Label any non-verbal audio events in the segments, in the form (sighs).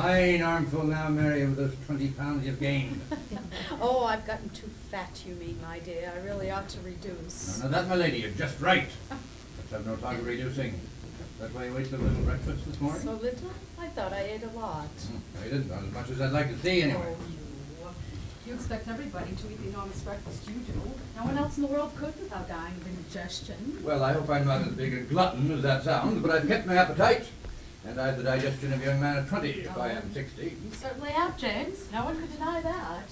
Fine armful now, Mary, of those twenty pounds you've gained. (laughs) Oh, I've gotten too fat, you mean, my dear. I really ought to reduce. Of that, my lady, you're just right. Let's have no talk of reducing. That's why you wait till little breakfast this morning? So little? I thought I ate a lot. Mm, no, you didn't, not as much as I'd like to see, anyway. Oh, you. You expect everybody to eat the enormous breakfast you do. No one else in the world could without dying of indigestion. Well, I hope I'm not as big a glutton as that sounds, but I've kept my appetite. And I've the digestion of a young man of twenty, if I am sixty. You certainly have, James. No one could deny that.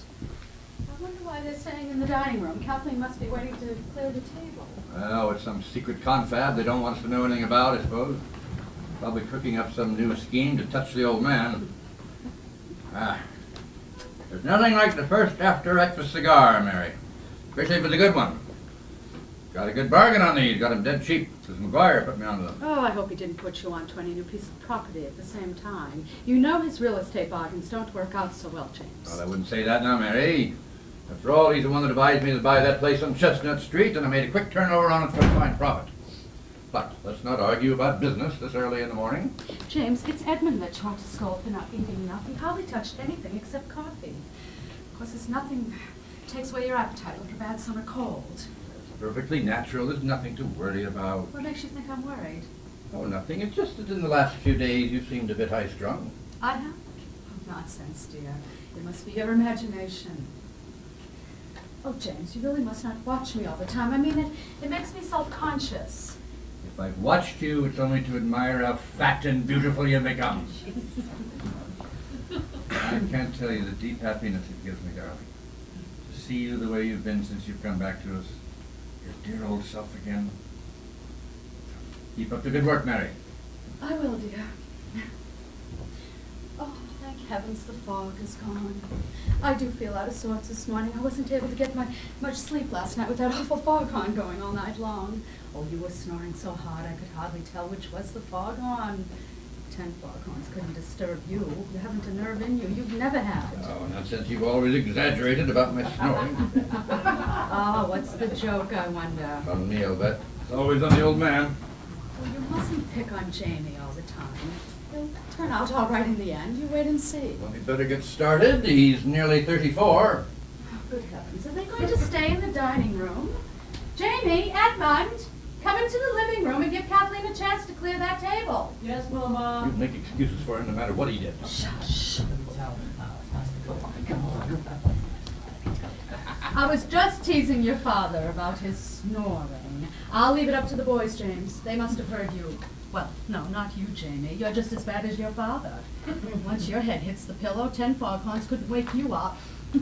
I wonder why they're staying in the dining room. Kathleen must be waiting to clear the table. Oh, it's some secret confab they don't want us to know anything about, I suppose. Probably cooking up some new scheme to touch the old man. Ah, there's nothing like the first after-breakfast cigar, Mary. Especially if it's a good one. Got a good bargain on these. Got 'em dead cheap, because McGuire put me onto them. Oh, I hope he didn't put you on twenty new pieces of property at the same time. You know his real estate bargains don't work out so well, James. Well, I wouldn't say that now, Mary. After all, he's the one that advised me to buy that place on Chestnut Street, and I made a quick turnover on it for a fine profit. But let's not argue about business this early in the morning. James, it's Edmund that you want to scold for not eating enough. He hardly touched anything except coffee. Of course, it's nothing takes away your appetite like a bad summer cold. Perfectly natural. There's nothing to worry about. What makes you think I'm worried? Oh, nothing. It's just that in the last few days you seemed a bit high-strung. I have? Oh, nonsense, dear. It must be your imagination. Oh, James, you really must not watch me all the time. I mean, it, it makes me self-conscious. If I've watched you, it's only to admire how fat and beautiful you've become. (laughs) I can't tell you the deep happiness it gives me, darling. To see you the way you've been since you've come back to us. Your dear old self again. Keep up the good work, Mary. I will, dear. Oh, thank heavens the fog is gone. I do feel out of sorts this morning. I wasn't able to get my, much sleep last night with that awful foghorn going all night long. Oh, you were snoring so hard I could hardly tell which was the foghorn. Ten foghorns couldn't disturb you. You haven't a nerve in you. You've never had. it. Oh, not since you've always exaggerated about my snoring. Oh, (laughs) what's the joke, I wonder? On me, I'll bet. It's always on the old man. Well, you mustn't pick on Jamie all the time. He'll turn out all right in the end. You wait and see. Well, we better get started. He's nearly 34. Oh, good heavens, are they going to stay in the dining room? Jamie, Edmund, come into the living room and give Kathleen a chance to clear that table. Yes, Mama. You'd make excuses for him no matter what he did. Shush. I was just teasing your father about his snoring. I'll leave it up to the boys, James. They must have heard you. Well, no, not you, Jamie. You're just as bad as your father. Once your head hits the pillow, ten foghorns couldn't wake you up. (laughs)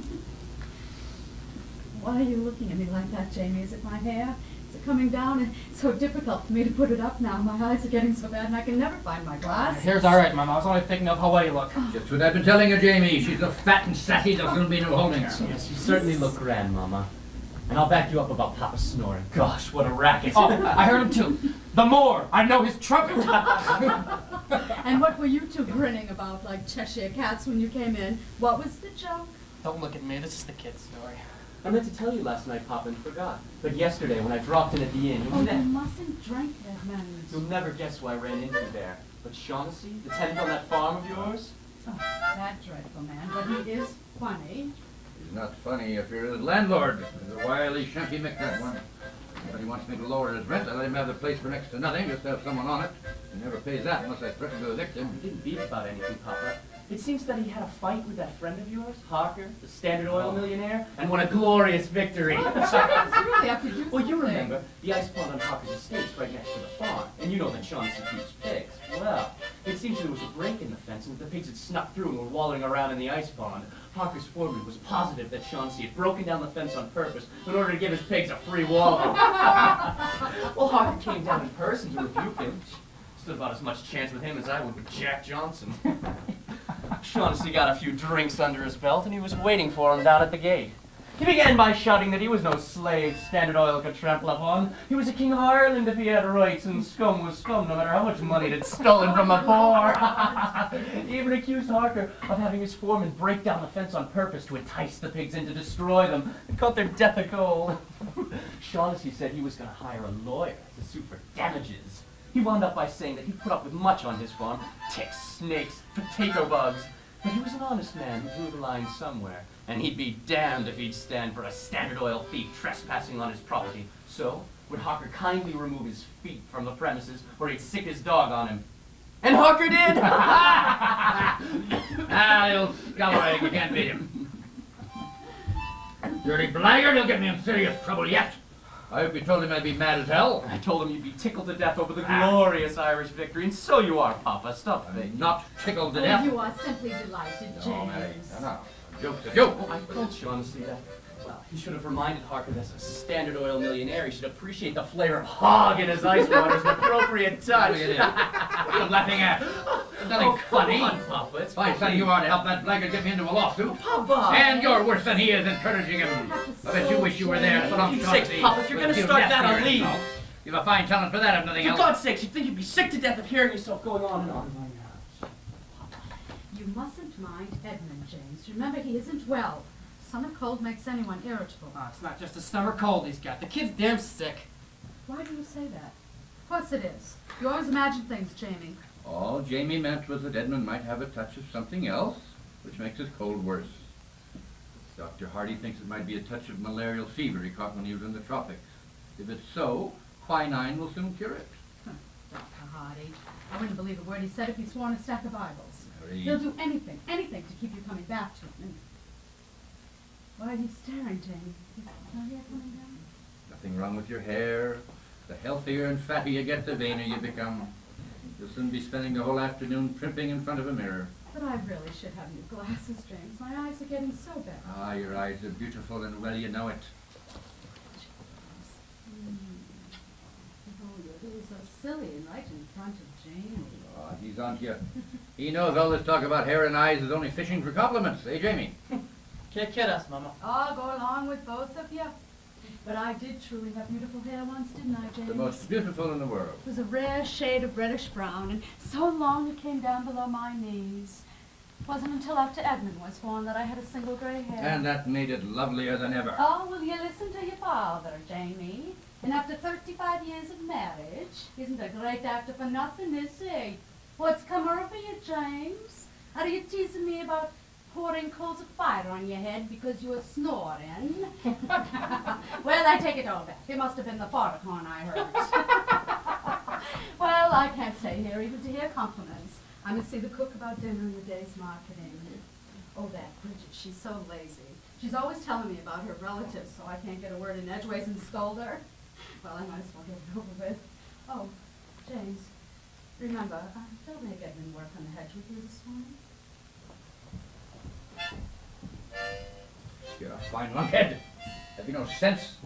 Why are you looking at me like that, Jamie? Is it my hair? Is it coming down? And it's so difficult for me to put it up now. My eyes are getting so bad and I can never find my glass. Hair's alright, Mama. I was only thinking of how well you look. Oh. Just what I've been telling you, Jamie. She's so fat and sassy, there'll soon be no holding her. Yes, you certainly look grand, Mama. And I'll back you up about Papa snoring. Gosh, what a racket. Oh, I heard him too. The more I know his trumpet. (laughs) And what were you two grinning about like Cheshire cats when you came in? What was the joke? Don't look at me. This is the kid's story. I meant to tell you last night, Papa, and forgot. But yesterday, when I dropped in at the inn, Oh, you'll, you mustn't drink, Edmund. you'll never guess who I ran into there. But Shaughnessy, the tenant on that farm of yours? Oh, that dreadful man, but he is funny. He's not funny if you're his landlord. He's a wily shanty Mick, that one. But he wants me to lower his rent. I let him have the place for next to nothing, just to have someone on it. He never pays that unless I threaten to evict him. He didn't beef about anything, Papa. It seems that he had a fight with that friend of yours, Harker, the Standard Oil oh. millionaire, and won a glorious victory. (laughs) (laughs) It's really up to you. Well, you remember, the ice pond on Harker's estate's right next to the farm, and you know that Shaughnessy keeps pigs. Well, it seems there was a break in the fence and that the pigs had snuck through and were wallowing around in the ice pond. Harker's foreman was positive that Shaughnessy had broken down the fence on purpose in order to give his pigs a free wallow. (laughs) well, Harker came down in person to rebuke him. Stood about as much chance with him as I would with Jack Johnson. Shaughnessy got a few drinks under his belt, and he was waiting for him down at the gate. He began by shouting that he was no slave Standard Oil could trample upon. He was a king of Ireland if he had rights, and scum was scum no matter how much money it had stolen from the poor. (laughs) he even accused Harker of having his foreman break down the fence on purpose to entice the pigs in to destroy them and cut their death of cold. Shaughnessy said he was going to hire a lawyer to sue for damages. He wound up by saying that he put up with much on his farm ticks, snakes, potato bugs. But he was an honest man who drew the line somewhere, and he'd be damned if he'd stand for a Standard Oil thief trespassing on his property. So, would Harker kindly remove his feet from the premises, or he'd sick his dog on him. And Harker did! (laughs) Ah, scallywag, you can't beat him. Dirty blackguard, he'll get me in serious trouble yet. I hope you told him I'd be mad as hell. I told him you'd be tickled to death over the glorious Irish victory, and so you are, Papa. Stop I'm faking. not tickled to Oh, death. you are simply delighted, James. No, Mary, no, no. A joke's a joke. Oh, I told Shaughnessy that. Well, he should have reminded Harker that as a Standard Oil millionaire, he should appreciate the flavor of hog in his ice water as an appropriate touch. Look at him. What are you laughing at? There's (laughs) nothing Oh, funny. Come on, Papa. It's Fine son you are to help that blackguard get me into a lawsuit. Papa. And you're worse than he is encouraging him. I bet you wish you were there. So For long Pete's Papa, if you're gonna start that, to I'll leave. insult. You've a fine talent for that, if nothing For else. God's sakes, you'd think you'd be sick to death of hearing yourself going on and on. You mustn't mind Edmund, James. Remember, he isn't well. Summer cold makes anyone irritable. Oh, it's not just a summer cold he's got. The kid's damn sick. Why do you say that? Of course it is. You always imagine things, Jamie. All Jamie meant was that Edmund might have a touch of something else, which makes his cold worse. Dr. Hardy thinks it might be a touch of malarial fever he caught when he was in the tropics. If it's so, quinine will soon cure it. Dr. Hardy. I wouldn't believe a word he said if he swore on a stack of Bibles. Mary. He'll do anything, anything to keep you coming back to him. Why are you staring, Jamie? Is no coming down? Nothing wrong with your hair. The healthier and fatter you get, the vainer you become. You'll soon be spending the whole afternoon primping in front of a mirror. But I really should have new glasses, James. My eyes are getting so bad. Ah, your eyes are beautiful and well you know it. Oh, you're being so silly and right in front of Jamie. Ah, he's on to you. He knows all this talk about hair and eyes is only fishing for compliments, eh, Jamie? (laughs) Can't kid us, Mama. I'll go along with both of you. But I did truly have beautiful hair once, didn't I, James? The most beautiful in the world. It was a rare shade of reddish brown, and so long it came down below my knees. It wasn't until after Edmund was born that I had a single gray hair. And that made it lovelier than ever. Oh, will you listen to your father, Jamie? And after 35 years of marriage, isn't a great actor for nothing, is he? What's come over you, James? Are you teasing me about pouring coals of fire on your head because you were snoring? (laughs) well, I take it all back. It must have been the foghorn I heard. (laughs) well, I can't stay here even to hear compliments. I must see the cook about dinner and the day's marketing. Oh, that Bridget, she's so lazy. She's always telling me about her relatives, so I can't get a word in edgeways and scold her. Well, I might as well get it over with. Oh, James, remember, uh, don't make Edmund work on the hedge with you this morning. You're a fine lunkhead. Have you no sense?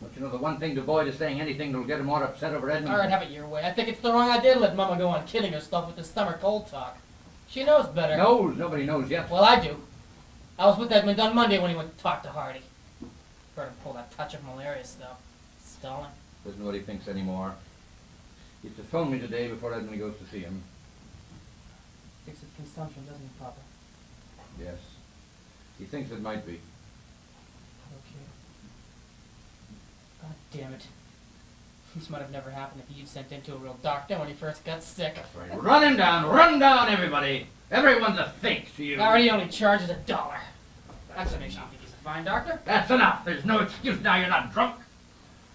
Don't you know the one thing to avoid is saying anything that'll get him more upset over Edmund? All right, have it your way. I think it's the wrong idea to let Mama go on kidding herself with this summer cold talk. She knows better. Knows, nobody knows yet. Well, I do. I was with Edmund on Monday when he went to talk to Hardy. Heard him pull that touch of malaria stuff. Stalling. Doesn't know what he thinks anymore. He's to phone me today before Edmund goes to see him. Thinks it's consumption, doesn't he, Papa? Yes. He thinks it might be. Okay. God damn it. This might have never happened if you'd sent him to a real doctor when he first got sick. That's right. Run him down, run down everybody. Everyone's a fake to you. Hardy only charges a dollar. That's what makes you think he's a fine doctor. That's enough. There's no excuse now you're not drunk.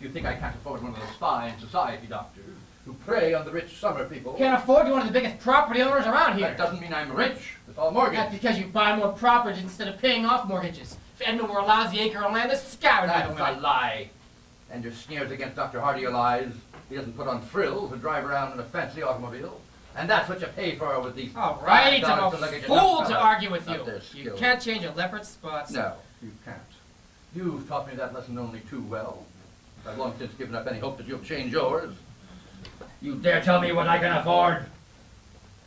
You think I can't afford one of those fine society doctors who prey on the rich summer people? Can't afford you one of the biggest property owners around here. That doesn't mean I'm rich. It's all mortgage. That's because you buy more properties instead of paying off mortgages. If Edmund were a lousy acre of land, the sky would That's a lie. And your sneers against Dr. Hardy are lies. He doesn't put on frills and drive around in a fancy automobile. And that's what you pay for with these All right, I'm to a at fool to argue with you. You can't change a leopard's spots. No, you can't. You've taught me that lesson only too well. I've long since given up any hope that you'll change yours. You dare tell me what I can afford?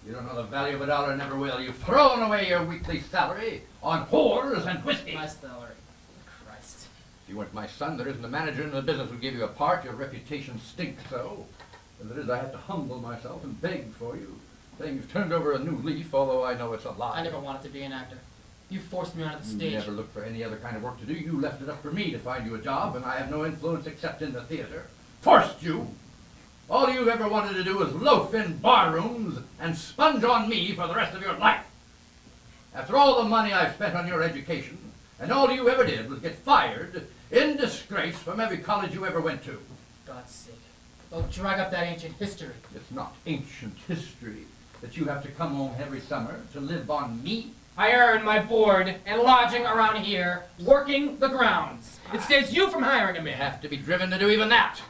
You don't know the value of a dollar, and never will. You've thrown away your weekly salary on whores and whiskey. My salary. Christ. If you weren't my son, there isn't a manager in the business who'd give you a part. Your reputation stinks so. As it is, I have to humble myself and beg for you, saying you've turned over a new leaf, although I know it's a lie. I never wanted to be an actor. You forced me onto the stage. You never looked for any other kind of work to do. You left it up for me to find you a job, and I have no influence except in the theater. Forced you! All you've ever wanted to do is loaf in bar rooms and sponge on me for the rest of your life. After all the money I've spent on your education, and all you ever did was get fired in disgrace from every college you ever went to. God's sake. Don't drag up that ancient history. It's not ancient history that you have to come home every summer to live on me. I earn my board and lodging around here, working the grounds. It saves you from hiring a You have to be driven to do even that.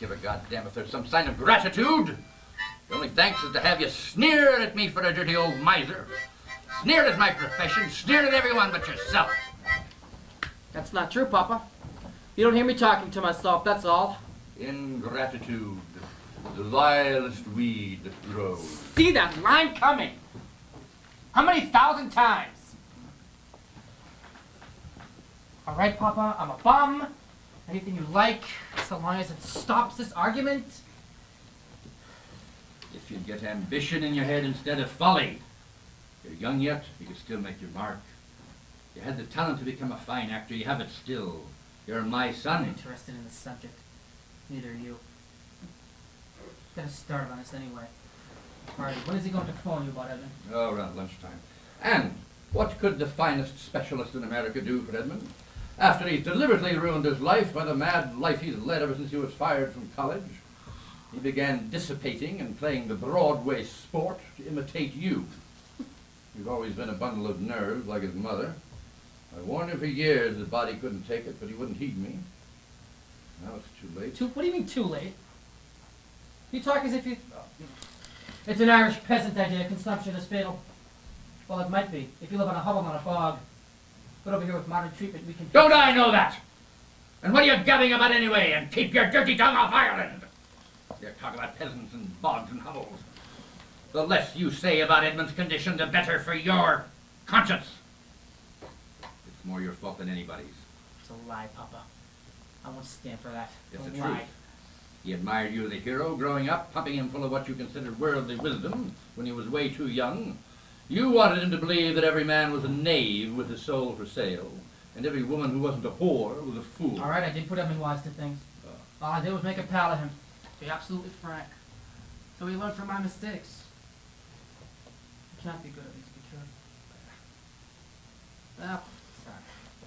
Wouldn't give a goddamn if there's some sign of gratitude. The only thanks is to have you sneer at me for a dirty old miser. Sneer at my profession, sneer at everyone but yourself. That's not true, Papa. You don't hear me talking to myself, that's all. Ingratitude, the vilest weed that grows. See that line coming. How many thousand times? All right, Papa, I'm a bum. Anything you like, so long as it stops this argument. If you get ambition in your head instead of folly, you're young yet, you can still make your mark. You had the talent to become a fine actor, you have it still. You're my I'm son. interested in the subject. Neither are you. Gotta start on this anyway. Marty, when is he going to phone you about Edmund? Oh, around lunchtime. And what could the finest specialist in America do for Edmund? After he's deliberately ruined his life by the mad life he's led ever since he was fired from college, he began dissipating and playing the Broadway sport to imitate you. You've always been a bundle of nerves like his mother. I warned him for years his body couldn't take it, but he wouldn't heed me. Now it's too late. Too, what do you mean too late? You talk as if you... It's an Irish peasant idea. Consumption is fatal. Well, it might be. If you live on a hovel on a bog. But over here with modern treatment, we can... Don't I know that? And what are you gabbing about anyway? And keep your dirty tongue off Ireland! You talk about peasants and bogs and hovels. The less you say about Edmund's condition, the better for your conscience. It's more your fault than anybody's. It's a lie, Papa. I won't stand for that. It's a the lie. truth. He admired you as a hero growing up, pumping him full of what you considered worldly wisdom when he was way too young. You wanted him to believe that every man was a knave with his soul for sale, and every woman who wasn't a whore was a fool. All right, I did put him in wise to things. Uh. All I did was make a pal of him. Be absolutely frank. So he learned from my mistakes. You can't be good at least be true. Well, sorry.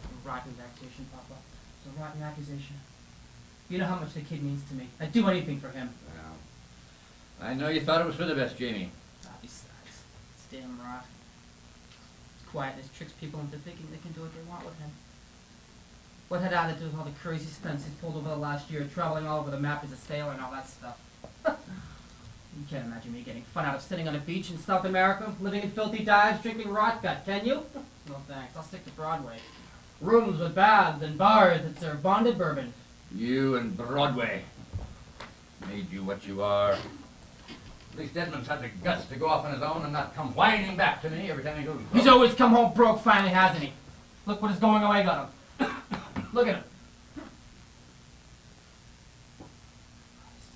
A rotten accusation, Papa. It's a rotten accusation. You know how much the kid means to me. I'd do anything for him. Well, I know you thought it was for the best, Jamie. Damn rot. Quietness tricks people into thinking they can do what they want with him. What had I to do with all the crazy stunts he's pulled over the last year, traveling all over the map as a sailor and all that stuff? (laughs) you can't imagine me getting fun out of sitting on a beach in South America, living in filthy dives, drinking rot gut, can you? (laughs) No thanks, I'll stick to Broadway. Rooms with baths and bars that serve bonded bourbon. You and Broadway made you what you are. At least Edmund's had the guts to go off on his own and not come whining back to me every time he goes. He's always come home broke finally, hasn't he? Look what his going away got him. (coughs) Look at him.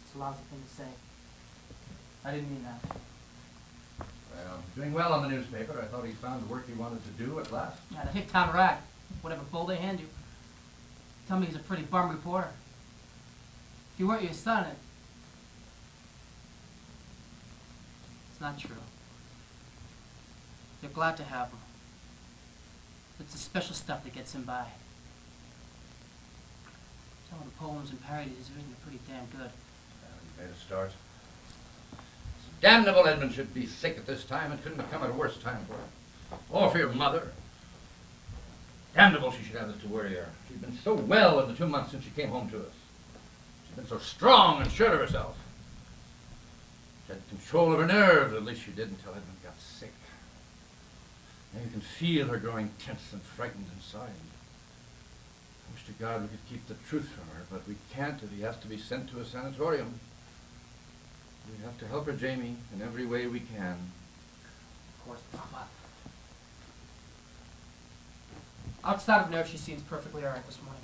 It's a lousy thing to say. I didn't mean that. Well, doing well on the newspaper. I thought he found the work he wanted to do at last. Yeah, the hick town rag. Whatever bull they hand you. Tell me he's a pretty bum reporter. If you weren't your son, it... It's not true. They're glad to have him. It's the special stuff that gets him by. Some of the poems and parodies he's written are pretty damn good. Well, made a start. It's damnable Edmund should be sick at this time and couldn't have come at a worse time for him. Or for your mother. Damnable she should have this to worry her. She's been so well in the two months since she came home to us. She's been so strong and sure of herself. Had control of her nerves, at least she did until Edmund got sick. Now you can feel her growing tense and frightened inside. I wish to God we could keep the truth from her, but we can't if he has to be sent to a sanatorium. We have to help her, Jamie, in every way we can. Of course, Papa. Outside of nerves, she seems perfectly alright this morning.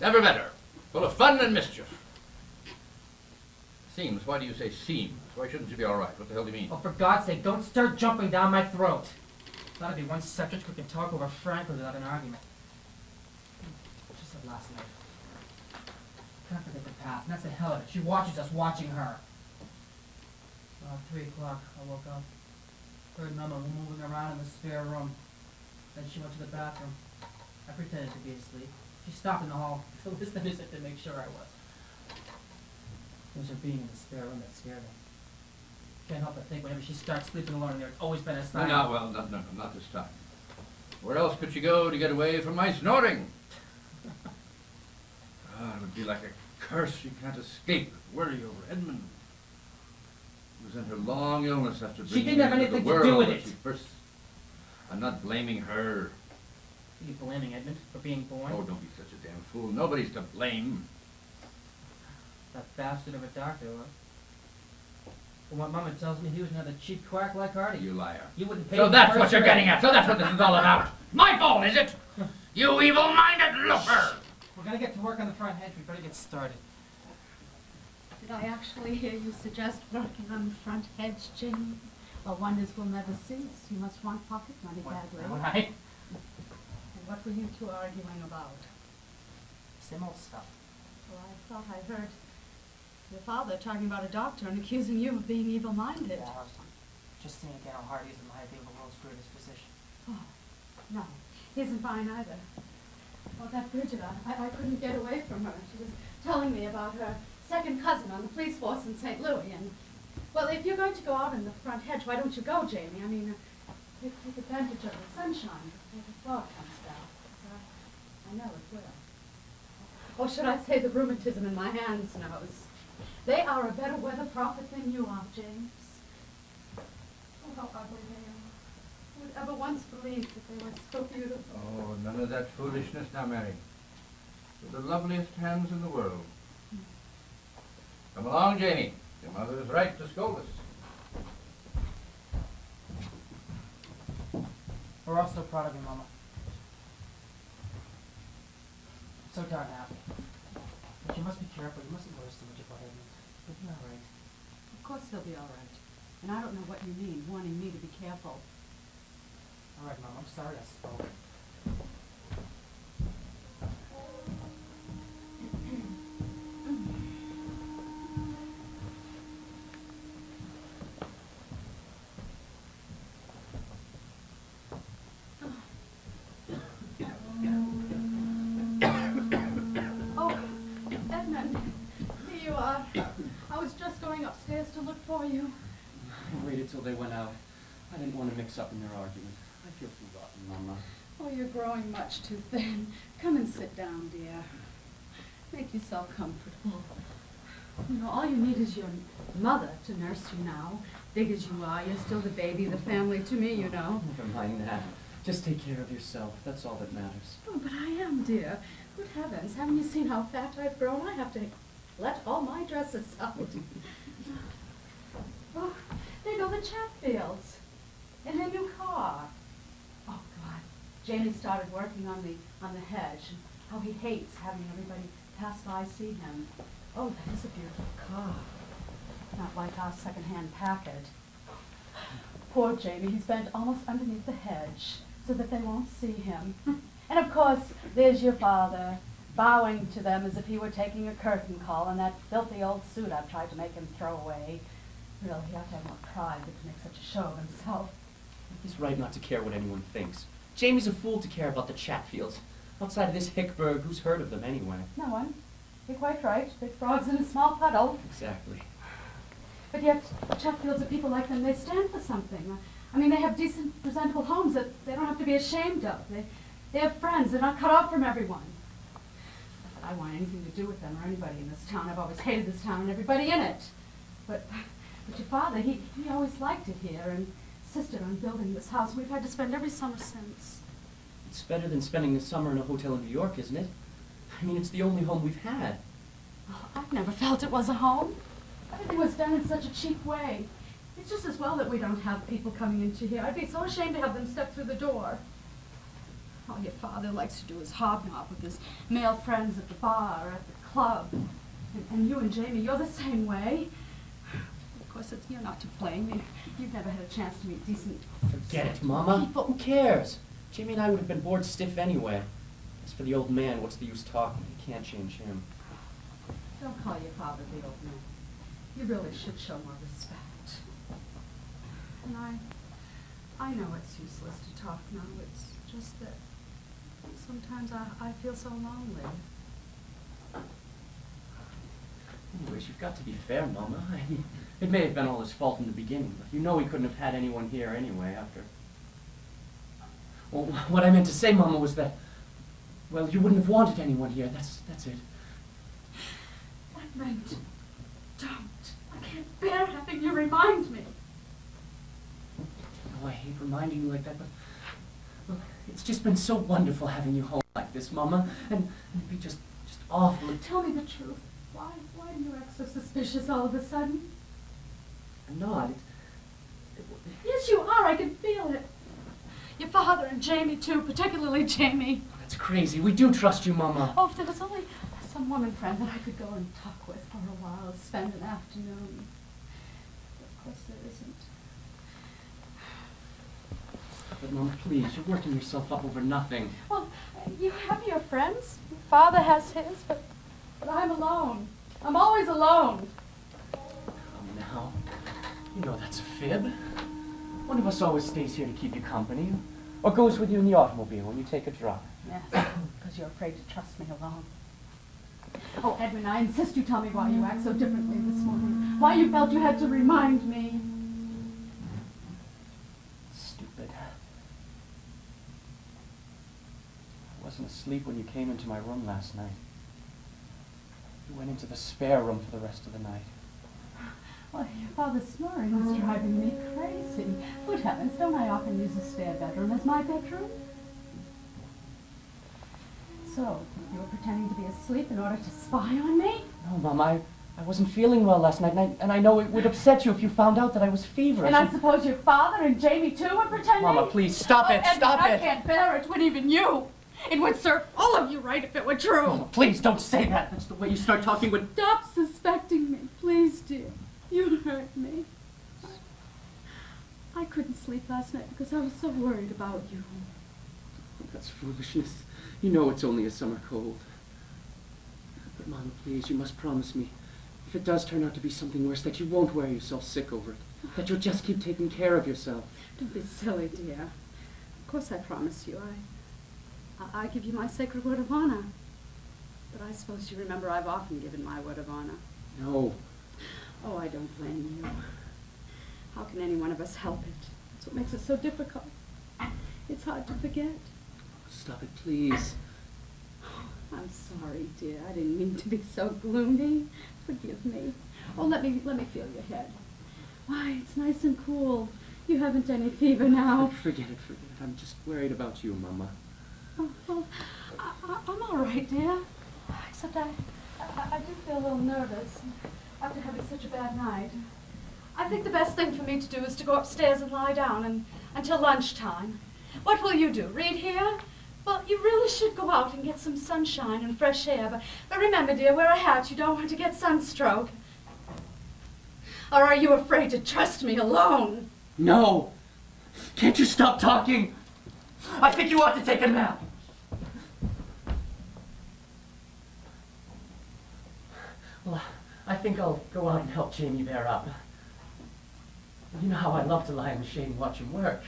Never better. Full of fun and mischief. Seems. Why do you say seems? Why shouldn't she be all right? What the hell do you mean? Oh, for God's sake, don't start jumping down my throat. Thought That'd be one subject who can talk over frankly without an argument. She said last night. Can't forget the past, and that's the hell of it. She watches us watching her. About three o'clock, I woke up. Heard Mama moving around in the spare room. Then she went to the bathroom. I pretended to be asleep. She stopped in the hall (laughs) to listen to music to make sure I was. Was her being in the spare room that scared me. Can't help but think whenever she starts sleeping alone in there, it's always been a sign. no, well, no, no, not this time. Where else could she go to get away from my snorting? (laughs) Ah, it would be like a curse she can't escape. Worry over Edmund. It was in her long illness after She didn't have anything the to do world with it. she First, I'm not blaming her. Are you blaming Edmund for being born? Oh, don't be such a damn fool. Nobody's to blame. That bastard of a doctor, huh? From what Mama tells me, he was another cheap quack like Hardy. You liar. You wouldn't pay So that's what you're his getting at. So that's what this is all about. My fault, is it? (laughs) You evil-minded looker! We're gonna get to work on the front hedge. We better get started. Did I actually hear you suggest working on the front hedge, Jane? Well, wonders will never cease. You must want pocket money badly. All right. And what were you two arguing about? Same old stuff. Well, I thought I heard your father talking about a doctor and accusing you of being evil-minded. Yeah, I was just seeing again how Hardy is in my of the world's greatest physician. Oh, no, he isn't fine either. Well, that Bridget, I, I couldn't get away from her. She was telling me about her second cousin on the police force in St. Louis, and, well, if you're going to go out in the front hedge, why don't you go, Jamie? I mean, uh, take, advantage of the sunshine before the fog comes down. I, I know it will. Or should I say the rheumatism in my hands knows. They are a better weather prophet than you are, James. Oh, how ugly they are. Who would ever once believe that they were so beautiful? Oh, none of that foolishness now, Mary. They're the loveliest hands in the world. Come along, Jamie. Your mother is right to scold us. We're all so proud of you, Mama. So darn happy. But you must be careful. You mustn't worry so much about Edmund. He'll be all right. Of course he'll be all right. And I don't know what you mean, wanting me to be careful. All right, Mom. I'm sorry I spoke. You. I waited till they went out. I didn't want to mix up in their argument. I feel forgotten, Mama. Oh, you're growing much too thin. Come and sit down, dear. Make yourself comfortable. You know, all you need is your mother to nurse you now. Big as you are, you're still the baby of the family to me, you know. Never mind that. Just take care of yourself. That's all that matters. Oh, but I am, dear. Good heavens, haven't you seen how fat I've grown? I have to let all my dresses out. (laughs) go the Chatfields in a new car. Oh, God. Jamie started working on the, on the hedge, and how he hates having everybody pass by see him. Oh, that is a beautiful car. Not like our second-hand packet. Poor Jamie, he's bent almost underneath the hedge so that they won't see him. (laughs) And of course, there's your father, bowing to them as if he were taking a curtain call in that filthy old suit I've tried to make him throw away. Really, he ought to have more pride than to make such a show of himself. He's right not to care what anyone thinks. Jamie's a fool to care about the Chatfields. Outside of this Hickberg, who's heard of them anyway? No one. You're quite right. Big frogs in a small puddle. Exactly. But yet, Chatfields are people like them. They stand for something. I mean, they have decent, presentable homes that they don't have to be ashamed of. They, they have friends. They're not cut off from everyone. Not that I want anything to do with them or anybody in this town. I've always hated this town and everybody in it. But, but your father, he, he always liked it here and insisted on building this house. We've had to spend every summer since. It's better than spending the summer in a hotel in New York, isn't it? I mean, it's the only home we've had. Oh, I've never felt it was a home. Everything was done in such a cheap way. It's just as well that we don't have people coming into here. I'd be so ashamed to have them step through the door. All your father likes to do is hobnob with his male friends at the bar or at the club. And, and you and Jamie, you're the same way. Of course, it's, you're not to blame. You, you've never had a chance to meet decent Forget it, Mama. people. Who cares? Jimmy and I would have been bored stiff anyway. As for the old man, what's the use talking? You can't change him. Don't call your father the old man. You really should show more respect. And I, I know it's useless to talk now. It's just that sometimes I, I feel so lonely. Anyways, you've got to be fair, Mama. I (laughs) mean, it may have been all his fault in the beginning, but you know he couldn't have had anyone here anyway after. Well, what I meant to say, Mama, was that, well, you wouldn't have wanted anyone here. That's that's it. (sighs) Edmund, don't. I can't bear having you remind me. Oh, I hate reminding you like that, but well, it's just been so wonderful having you home like this, Mama, and, and it'd be just just awful. Tell me the truth. Why, why you act so suspicious all of a sudden? I'm not. It's, it, Yes, you are. I can feel it. Your father and Jamie, too, particularly Jamie. that's crazy. We do trust you, Mama. Oh, if there was only some woman friend that I could go and talk with for a while, spend an afternoon. But of course there isn't. But Mama, please, you're working yourself up over nothing. Well, you have your friends. Your father has his, but, but I'm alone. I'm always alone. Come now. You know that's a fib. One of us always stays here to keep you company, or goes with you in the automobile when you take a drive. Yes, because you're afraid to trust me alone. Oh, Edwin, I insist you tell me why you act so differently this morning. Why you felt you had to remind me. Stupid. I wasn't asleep when you came into my room last night. You went into the spare room for the rest of the night. Well, your father's snoring is driving me crazy. Good heavens, don't I often use the spare bedroom as my bedroom? So, you were pretending to be asleep in order to spy on me? No, Mom, I, I wasn't feeling well last night, and I, and I know it would upset you if you found out that I was feverish. And I suppose your father and Jamie too were pretending? Mama, please, stop Oh, it, stop I it. I can't bear it, would even you. It would serve all of you right if it were true. Mama, please don't say that. That's the way you start talking when. Stop suspecting me, please, dear. You hurt me. I, I couldn't sleep last night because I was so worried about you. That's foolishness. You know it's only a summer cold. But, Mama, please, you must promise me, if it does turn out to be something worse, that you won't wear yourself sick over it. That you'll just keep taking care of yourself. Don't be silly, dear. Of course I promise you. I, I, I give you my sacred word of honor. But I suppose you remember I've often given my word of honor. No. Oh, I don't blame you. How can any one of us help it? That's what makes it so difficult. It's hard to forget. Stop it, please. I'm sorry, dear. I didn't mean to be so gloomy. Forgive me. Oh, let me let me feel your head. Why, it's nice and cool. You haven't any fever now. Forget it, forget it. I'm just worried about you, Mama. (laughs) I, I'm all right, dear. Except I, I, I do feel a little nervous after having such a bad night. I think the best thing for me to do is to go upstairs and lie down and, until lunchtime. What will you do? Read here? Well, you really should go out and get some sunshine and fresh air. But, but remember, dear, wear a hat. You don't want to get sunstroke. Or are you afraid to trust me alone? No! Can't you stop talking? I think you ought to take a nap. Well, I think I'll go out and help Jamie bear up. You know how I love to lie in the shade and watch him work.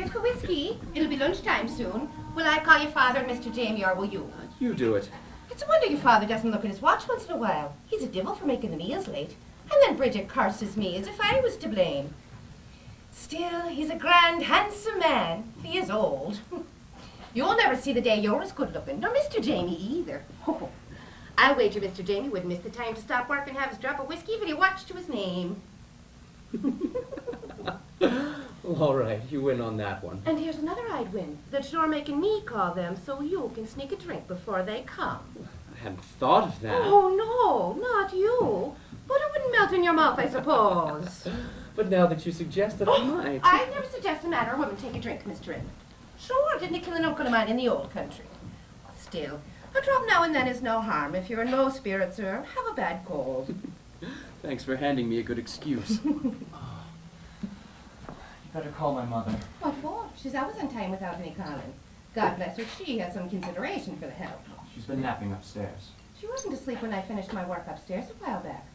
Here's the whiskey. It'll be lunchtime soon. Will I call your father and Mr. Jamie, or will you? You do it. It's a wonder your father doesn't look at his watch once in a while. He's a devil for making the meals late. And then Bridget curses me as if I was to blame. Still, he's a grand, handsome man. He is old. (laughs) You'll never see the day you're as good looking, nor Mr. Jamie either. Oh, (laughs) I'll wager Mr. Jamie wouldn't miss the time to stop work and have his drop of whiskey if he watched to his name. (laughs) (laughs) All right, you win on that one. And here's another I'd win. That you're making me call them so you can sneak a drink before they come. I hadn't thought of that. Oh, no, not you. But it wouldn't melt in your mouth, I suppose. (laughs) But now that you suggest it, I oh, might. I never suggest a man or a woman take a drink, Mr. Edmund. Sure, didn't it kill an uncle of mine in the old country? Still, a drop now and then is no harm. If you're in low spirits or have a bad cold. (laughs) Thanks for handing me a good excuse. Better call my mother. What for? She's always on time without any calling. God bless her, she has some consideration for the help. She's been napping upstairs. She wasn't asleep when I finished my work upstairs a while back.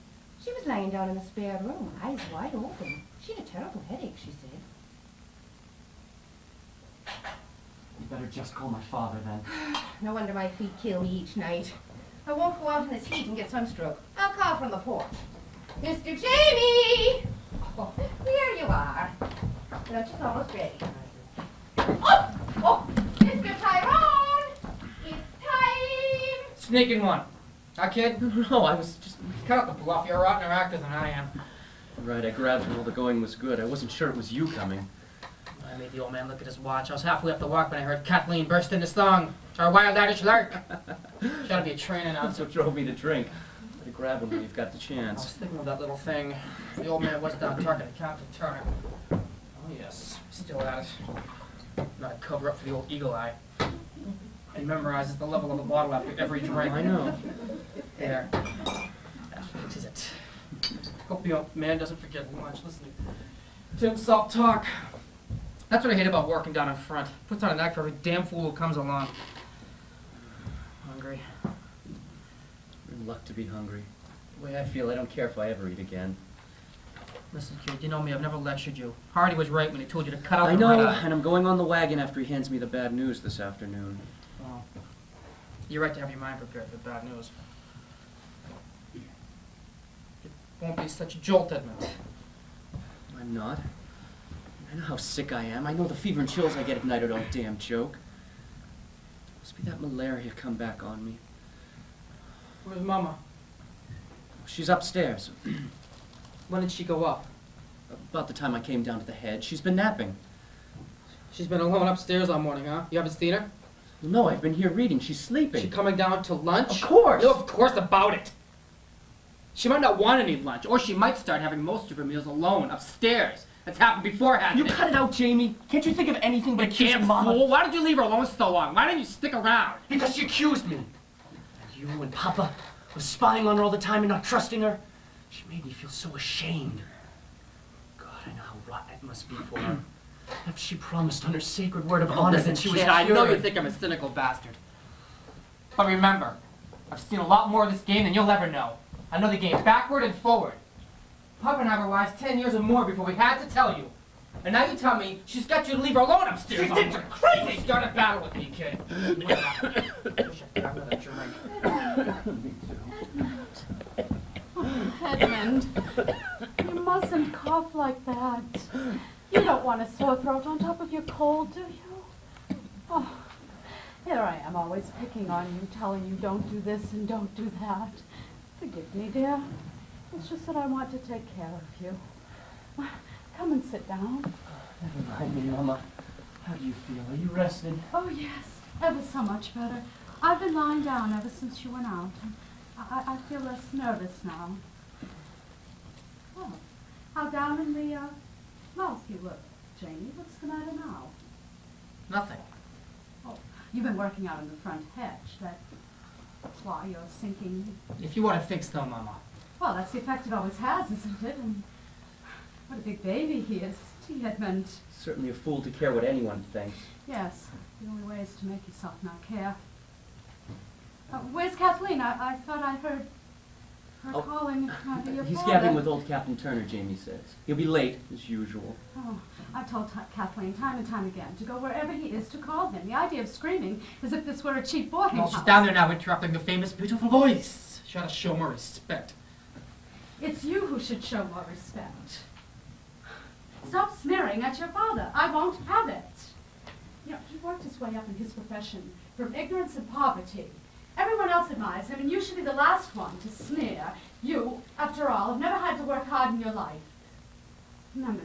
She was lying down in the spare room, eyes wide open. She had a terrible headache, she said. You better just call my father then. (sighs) No wonder my feet kill me each night. I won't go out in this heat and get sunstroke. I'll call from the porch. Mr. Jamie! Oh, (laughs) there you are. Lunch is almost ready. Oh! Oh! Mr. Tyrone! It's time! Sneaking one. Huh, kid? (laughs) No, I was just... Cut out the bluff. You're a rottener actor than I am. Right, I grabbed it while the going was good. I wasn't sure it was you coming. I made the old man look at his watch. I was halfway up the walk when I heard Kathleen burst into song. To our wild Irish lark. She ought to be a train That's announcer. what drove me to drink. Better grab him when you've got the chance. I was thinking of that little thing. The old man was down talking to Captain Turner. Yes. Still at it. Not a cover up for the old eagle eye. He memorizes the level of the bottle after every drink. I know. There. That fixes it. Hope the old man doesn't forget lunch. Listen to himself talk. That's what I hate about working down in front. Puts on an act for every damn fool who comes along. Hungry. You're in luck to be hungry. The way I feel, I don't care if I ever eat again. Listen, kid, you know me. I've never lectured you. Hardy was right when he told you to cut out I the know, eye. and I'm going on the wagon after he hands me the bad news this afternoon. Well, you're right to have your mind prepared for bad news. It won't be such a jolt, Edmund. I'm not. I know how sick I am. I know the fever and chills I get at night are no damn joke. Must be that malaria come back on me. Where's Mama? She's upstairs. (clears throat) When did she go up? About the time I came down to the head. She's been napping. She's been alone upstairs all morning, huh? You haven't seen her? No, I've been here reading. She's sleeping. She coming down to lunch? Of course. No, of course about it. She might not want any lunch, or she might start having most of her meals alone upstairs. That's happened before, hasn't You it? cut it out, Jamie. Can't you think of anything but accusing Mama? fool. Why did you leave her alone so long? Why didn't you stick around? Because she accused me. And you and Papa was spying on her all the time and not trusting her. She made me feel so ashamed. God, I know how rotten it must be for her. (clears throat) If she promised on her sacred word of oh, honor that she was Yeah, I know you think I'm a cynical bastard. But remember, I've seen a lot more of this game than you'll ever know. I know the game backward and forward. Papa and I were wise ten years or more before we had to tell you. And now you tell me she's got you to leave her alone upstairs. She thinks all you're morning. crazy. Start a battle with me, kid. (laughs) Wish I could have another drink. (laughs) Edmund, you mustn't cough like that. You don't want a sore throat on top of your cold, do you? Oh, here I am always picking on you, telling you don't do this and don't do that. Forgive me, dear. It's just that I want to take care of you. Come and sit down. Never mind me, Mama. How do you feel? Are you rested? Oh, yes, ever so much better. I've been lying down ever since you went out. I, I I feel less nervous now. Oh, how down in the uh, mouth you look, Jamie. What's the matter now? Nothing. Oh, you've been working out in the front hedge. That's why you're sinking. If you want to fix though, Mama. Well, that's the effect it always has, isn't it? And what a big baby he is, isn't he, Edmund? Certainly a fool to care what anyone thinks. Yes, the only way is to make yourself not care. Uh, where's Kathleen? I, I thought I heard her Oh. calling uh, your He's father. gabbing with old Captain Turner, Jamie says. He'll be late, as usual. Oh, I've told Ta- Kathleen time and time again to go wherever he is to call him. The idea of screaming as if this were a cheap boarding Well, house. she's down there now interrupting the famous beautiful voice. She ought to show more respect. It's you who should show more respect. Stop sneering at your father. I won't have it. You know, he worked his way up in his profession from ignorance and poverty. Everyone else admires him, and you should be the last one to sneer. You, after all, have never had to work hard in your life. Remember,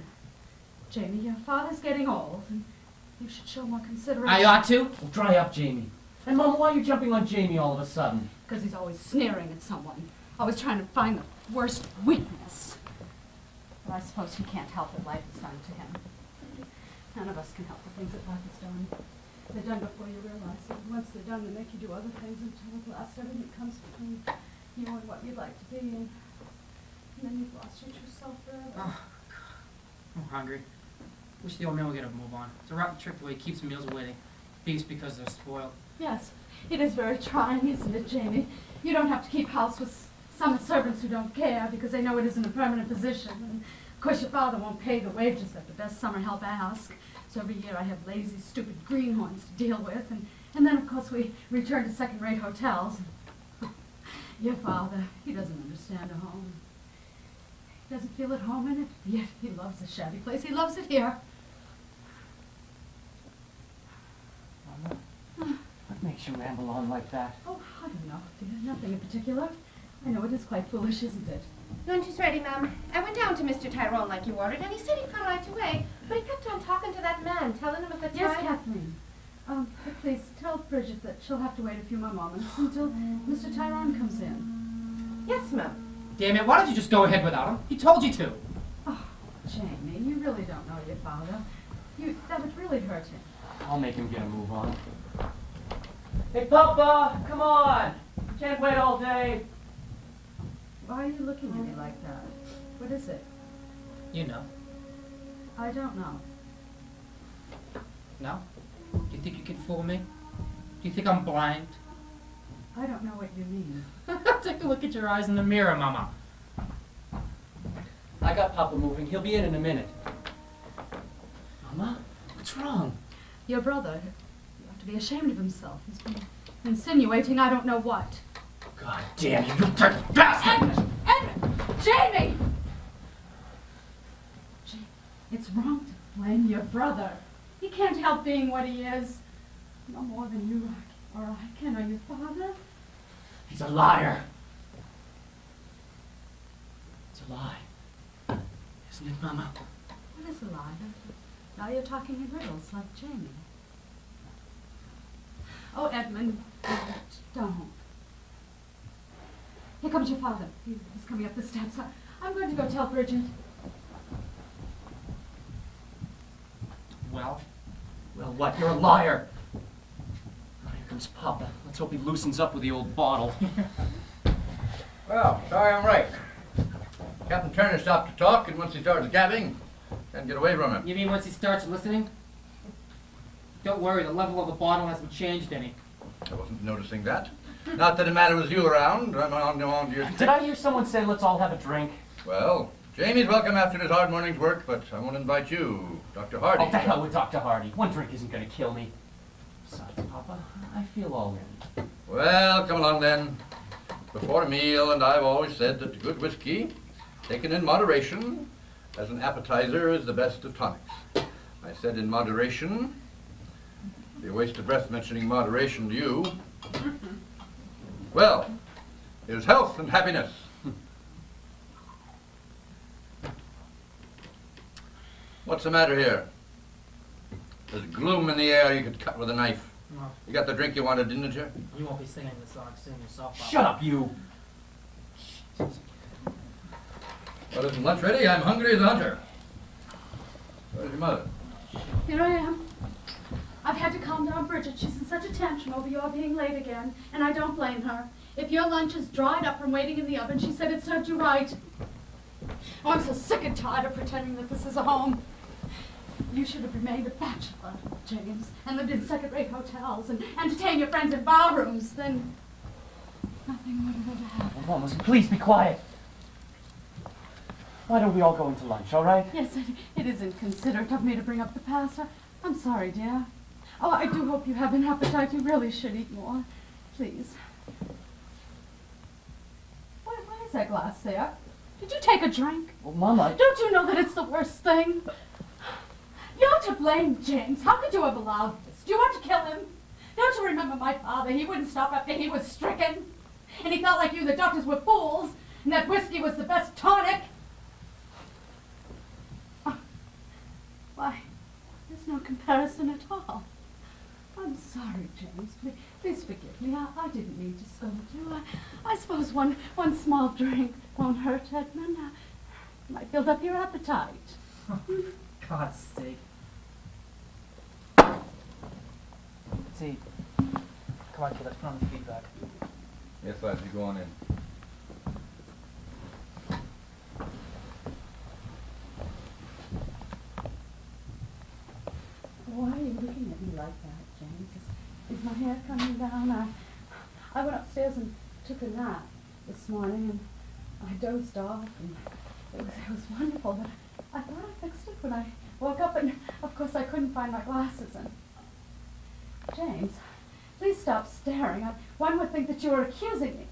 Jamie, your father's getting old, and you should show more consideration. I ought to. Well, dry up, Jamie. And Mom, why are you jumping on Jamie all of a sudden? Because he's always sneering at someone, always trying to find the worst weakness. But I suppose he can't help what life has done to him. None of us can help the things that life has done. They're done before you realize it. Once they're done, they make you do other things until at last everything comes between you and what you'd like to be, and, and then you've lost your true self forever. Oh, God. I'm hungry. Wish the old man would get a move on. It's a rotten trick the way he keeps meals waiting. Beef's because they're spoiled. Yes, it is very trying, isn't it, Jamie? You don't have to keep house with some servants who don't care because they know it isn't a permanent position. And of course, your father won't pay the wages that the best summer help ask. So every year I have lazy, stupid greenhorns to deal with. And, and then, of course, we return to second-rate hotels. (laughs) your father, he doesn't understand a home. He doesn't feel at home in it, yet he loves the shabby place. He loves it here. Mama, what makes you ramble on like that? Oh, I don't know, dear. Nothing in particular. I know it is quite foolish, isn't it? Lunch is ready, ma'am. I went down to Mr. Tyrone like you ordered, and he said he'd come right away. But he kept on talking to that man, telling him at the Yes, time. Kathleen. Um, but please tell Bridget that she'll have to wait a few more moments until Mr. Tyrone comes in. Yes, ma'am. Damn it, why don't you just go ahead without him? He told you to. Oh, Jamie, you really don't know your father. You that would really hurt him. I'll make him get a move on. Hey, Papa, come on! Can't wait all day. Why are you looking at me like that? What is it? You know. I don't know. No? Do you think you can fool me? Do you think I'm blind? I don't know what you mean. (laughs) Take a look at your eyes in the mirror, Mama. I got Papa moving. He'll be in in a minute. Mama, what's wrong? Your brother, you ought to be ashamed of himself. He's been insinuating I don't know what. God damn you, you dirty bastard! Edmund! Edmund! Jamie! Jamie, it's wrong to blame your brother. He can't help being what he is. No more than you or I can, or your father. He's a liar. It's a lie. Isn't it, Mama? What is a lie? Now you're talking in riddles like Jamie. Oh, Edmund, don't. Here comes your father. He's coming up the steps. I- I'm going to go tell Bridget. Well, Well, what? You're a liar. Oh, here comes Papa. Let's hope he loosens up with the old bottle. (laughs) Well, sorry I'm right. Captain Turner stopped to talk, and once he starts gabbing, can't get away from him. you mean once he starts listening? Don't worry, the level of the bottle hasn't changed any. I wasn't noticing that. Not that it matters with you around. I'm on, on to your Did I hear someone say let's all have a drink? Well, Jamie's welcome after his hard morning's work, but I won't invite you, Dr. Hardy. Oh, the hell with Dr. Hardy. One drink isn't gonna kill me. Besides, Papa, I feel all right. Well, come along then. Before a meal, and I've always said that good whiskey, taken in moderation, as an appetizer, is the best of tonics. I said in moderation. Be a waste of breath mentioning moderation to you. Well, here's health and happiness. What's the matter here? There's gloom in the air you could cut with a knife. Well, You got the drink you wanted, didn't you? you won't be singing the song soon yourself. Papa. Shut up, you! Well, isn't lunch ready? I'm hungry as a hunter. Where's your mother? Here I am. I've had to calm down Bridget. She's in such a tantrum over your being late again, and I don't blame her. If your lunch is dried up from waiting in the oven, she said it served you right. Oh, I'm so sick and tired of pretending that this is a home. You should have remained a bachelor, James, and lived in second-rate hotels and entertained your friends in bar rooms. Then nothing would have ever happened. Oh, Mama, please be quiet. Why don't we all go into lunch, all right? Yes, it, it isn't considerate of me to bring up the past. I, I'm sorry, dear. Oh, I do hope you have an appetite. You really should eat more. Please. Why, why is that glass there? Did you take a drink? Well, Mama, Don't you know that it's the worst thing? You're to blame, James. How could you have allowed this? Do you want to kill him? Don't you remember my father? He wouldn't stop after he was stricken. And he felt like you, the doctors were fools, and that whiskey was the best tonic. Ah, why, there's no comparison at all. I'm sorry, James. Please, please forgive me. I, I didn't mean to scold you. I, I suppose one, one small drink won't hurt, Edmund. I might build up your appetite. (laughs) God's sake. See, come on, kid, let's put on the feedback. Yes, lads, you go on in. Why are you looking at me like that, James? Is, is my hair coming down? I, I went upstairs and took a nap this morning and I dozed off and it was, it was wonderful, but I thought I fixed it when I woke up and of course I couldn't find my glasses and... James, please stop staring. I, one would think that you were accusing me.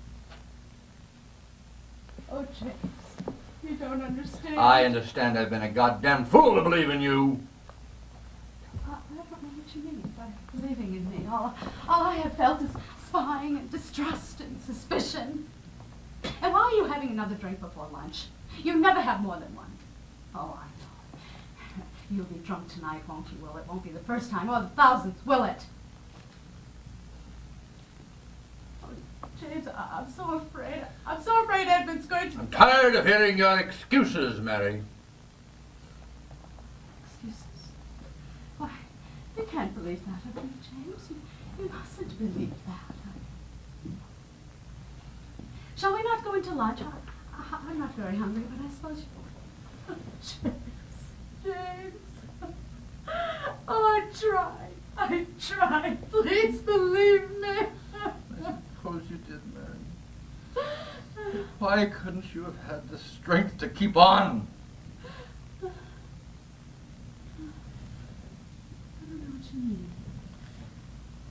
Oh, James, you don't understand. I understand I've been a goddamn fool to believe in you. I, I don't know what believing in me. All, all I have felt is spying and distrust and suspicion. And why are you having another drink before lunch? You never have more than one. Oh, I know. You'll be drunk tonight, won't you, Will? It won't be the first time or the thousandth, will it? Oh, James, I'm so afraid. I'm so afraid Edmund's going to... I'm tired of hearing your excuses, Mary. Excuses. Why, you can't believe that of me, James. You, you mustn't believe that. Shall we not go into lunch? I, I'm not very hungry, but I suppose you... James, James. Oh, I tried. I tried. Please believe me. I suppose you did, Mary. Why couldn't you have had the strength to keep on? I don't know what you mean.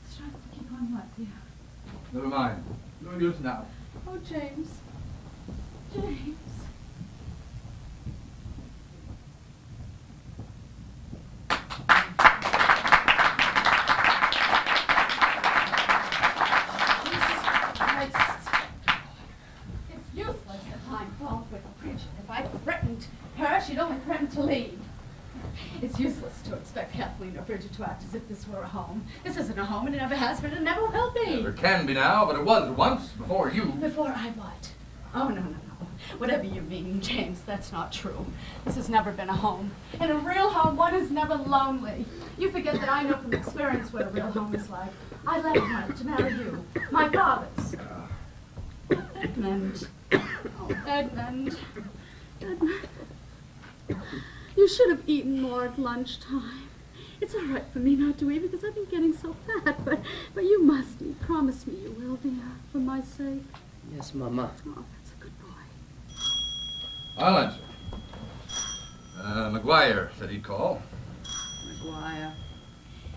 Strength to keep on what, dear? Never mind. No use now. Oh, James. James. Jesus Christ. It's useless to find fault with Bridget. If I threatened her, she'd only threaten to leave. It's useless to expect Kathleen or Bridget to act as if this were a home. This isn't a home, and it never and never will be. There can be now, but it was once before you. Before I what? Oh, no, no, no. Whatever you mean, James, that's not true. This has never been a home. In a real home, one is never lonely. You forget that I know from experience what a real home is like. I left mine to marry you. My father's. Edmund. Oh, Edmund. Edmund. You should have eaten more at lunchtime. It's all right for me not to eat because I've been getting so fat, but, but you must eat. Promise me you will, dear, for my sake. Yes, Mama. Oh, that's a good boy. I'll answer. Uh, McGuire said he'd call. McGuire.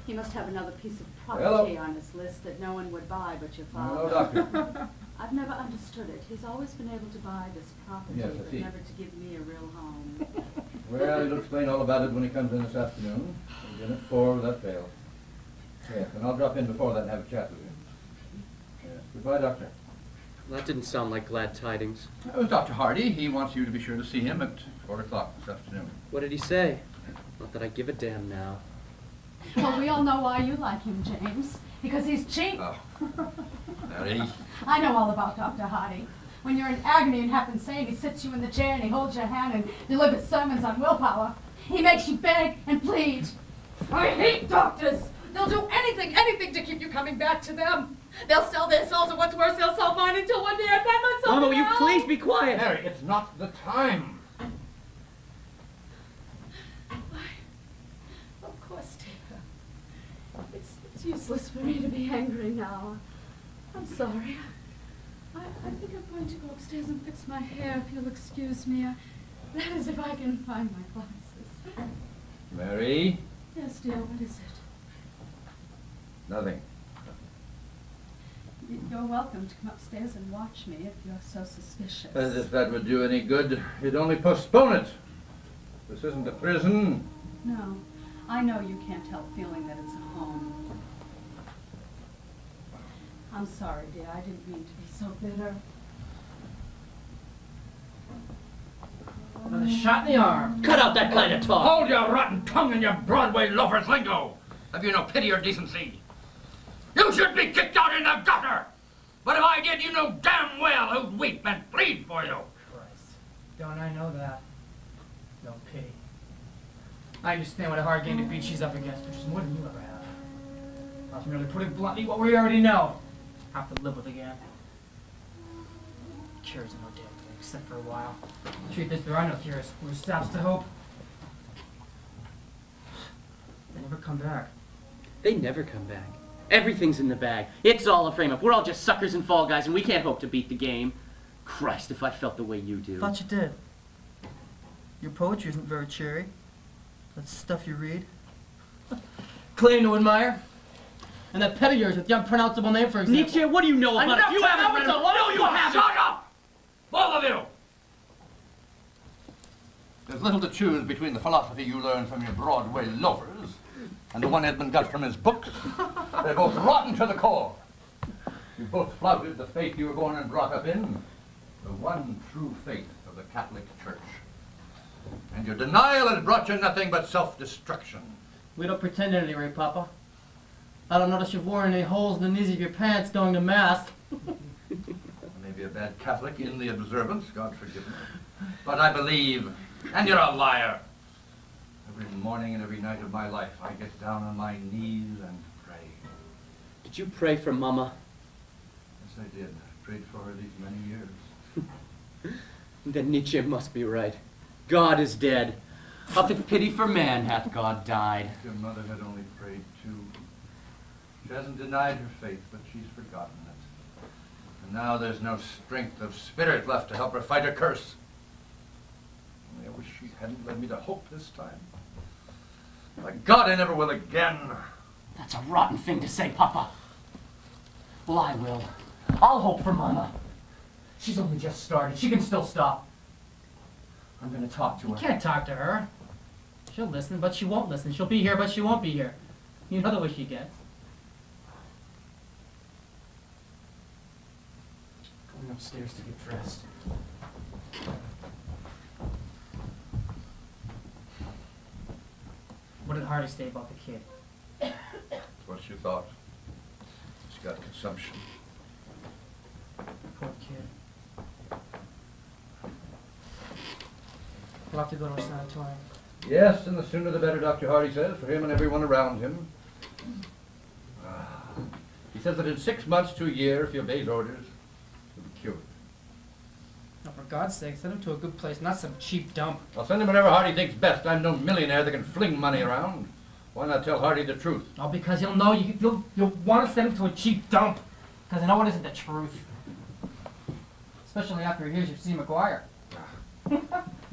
He must have another piece of Hello. property on his list that no one would buy but your father. Hello, father. Doctor. (laughs) I've never understood it. He's always been able to buy this property, Yes, but never to give me a real home. Well, he'll explain all about it when he comes in this afternoon. He's in at four without fail. Yes, and I'll drop in before that and have a chat with him. Yes. Goodbye, Doctor. That didn't sound like glad tidings. It was Dr. Hardy. He wants you to be sure to see him at four o'clock this afternoon. What did he say? Not that I give a damn now. well, we all know why you like him, James. Because he's cheap. Oh. Mary. (laughs) I know all about Dr. Hardy. When you're in agony and half insane, he sits you in the chair and he holds your hand and delivers sermons on willpower. He makes you beg and plead. I hate doctors. They'll do anything, anything to keep you coming back to them. They'll sell their souls, and what's worse, they'll sell mine until one day I find myself. Mama, in will you please be quiet? Mary, it's not the time. Why? Of course, dear. It's, it's useless for me to be angry now. I'm sorry. I, I think I'm going to go upstairs and fix my hair, if you'll excuse me. Uh, that is, if I can find my glasses. Mary. Yes, dear, what is it? Nothing. You're welcome to come upstairs and watch me if you're so suspicious. As if that would do any good. You'd only postpone it. This isn't a prison. No, I know you can't help feeling that it's a home. I'm sorry, dear. I didn't mean to so bitter. Another shot in the arm. Cut out that kind of talk. Hold your rotten tongue and your Broadway loafer's lingo. Have you no pity or decency? You should be kicked out in the gutter! But if I did, you know damn well who'd weep and plead for you. Christ. Don't I know that? No pity. I understand what a hard game to beat she's up against, which is more than you ever have. I was merely putting bluntly what we already know. Have to live with again. Cures are no damn thing, except for a while. Truth is, there are no cures. We're stops to hope. They never come back. They never come back. Everything's in the bag. It's all a frame up. We're all just suckers and fall guys, and we can't hope to beat the game. Christ, if I felt the way you do. Thought you did. Your poetry isn't very cheery. That stuff you read. (laughs) Claim to admire. And that pet of yours with the unpronounceable name, for example. Nietzsche, what do you know about Enough it? You haven't know read it's him. No, you haven't. Shut up! Both of you! There's little to choose between the philosophy you learn from your Broadway lovers and the one Edmund got from his books. They're both rotten to the core. You both flouted the faith you were born and brought up in, the one true faith of the Catholic Church. And your denial has brought you nothing but self-destruction. We don't pretend at any Papa. I don't notice you've worn any holes in the knees of your pants going to Mass. (laughs) Be a bad Catholic in the observance, God forgive me. But I believe, and you're a liar. Every morning and every night of my life, I get down on my knees and pray. Did you pray for Mama? Yes, I did. I prayed for her these many years. (laughs) Then Nietzsche must be right. God is dead. Up in pity for man hath God died. Your mother had only prayed too. She hasn't denied her faith, but she's forgotten now there's no strength of spirit left to help her fight her curse. Only I wish she hadn't led me to hope this time. My God, I never will again. That's a rotten thing to say, Papa. Well, I will. I'll hope for Mama. She's only just started. She can still stop. I'm gonna talk to her. You can't talk to her. She'll listen, but she won't listen. She'll be here, but she won't be here. You know the way she gets. Going upstairs to get dressed. What did Hardy say about the kid? That's what she thought. She's got consumption. Poor kid. We'll have to go to a sanatorium. Yes, and the sooner the better, Dr. Hardy says, for him and everyone around him. Ah. He says that in six months to a year, if he obeys orders, he'll be cured. Now, for God's sake, send him to a good place, not some cheap dump. I'll send him whatever Hardy thinks best. I'm no millionaire that can fling money around. Why not tell Hardy the truth? All because he'll know you, you'll, you'll want to send him to a cheap dump. Because I know it isn't the truth. Especially after he hears you've seen McGuire. (laughs)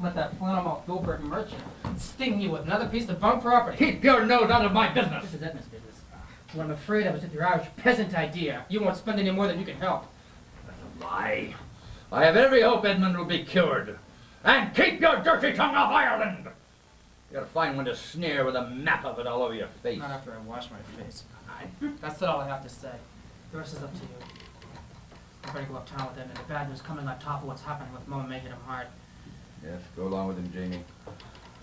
Let that flannel-mouthed gold-brick merchant sting you with another piece of bunk property. Keep your nose out of my business! This is Edmund's business. What I'm afraid of is that your average peasant idea. You won't spend any more than you can help. That's a lie. I have every hope Edmund will be cured. And keep your dirty tongue off Ireland! You gotta find one to sneer with a map of it all over your face. Not after I wash my face. That's all I have to say. The rest is up to you. I better go uptown with him, and the bad news coming on top of what's happening with Mama making him hard. Yes, go along with him, Jamie.